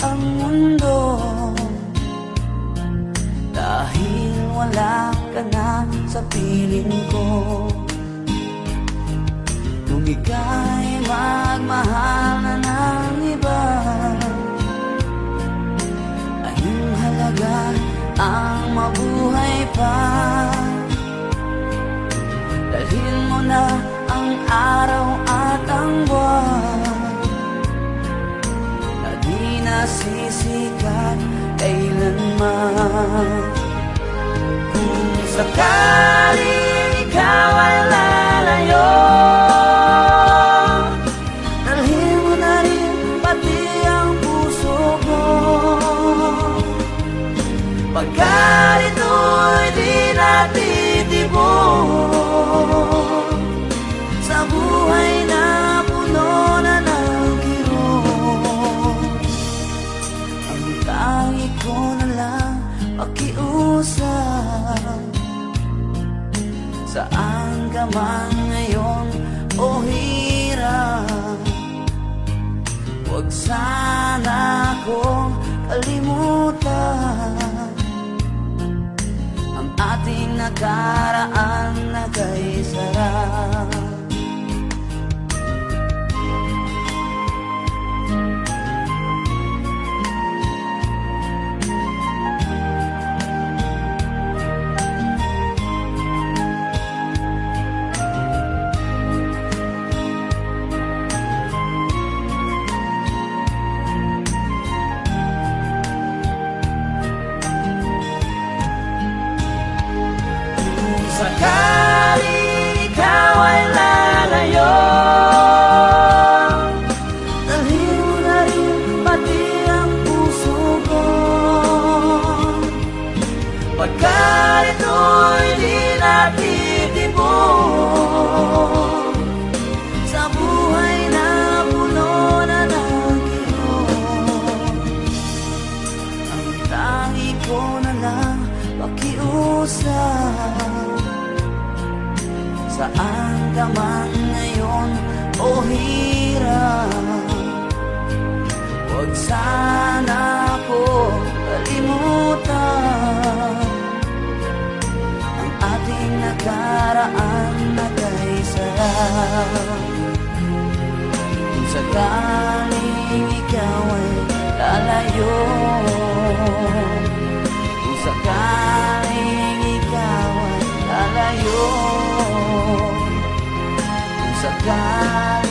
ang mundo. Dahil wala ka na sa piling ko. Kung ika'y magmahal na ng iba Ang halaga ang mabuhay pa. Dalhin mo na ang araw at ang buwan Sakaling ikaw ay lalayo. Dalhin mo na rin pati ang puso ko Pagkat ito'y di natitibok pakiusap Saan ka man ngayon o hirap. Huwag sana akong kalimutan Ang ating nakaraan na kay sakaling ikaw ay lalayo. Dalhin mo na rin pati ang puso ko. Pagkat ito'y di natitibok Sa Saan ka man ngayon o hirap Huwag sana ako kalimutan. Ang ating nakaraan na kay sarap Kung sakaling Kung sakaling ikaw ay lalayo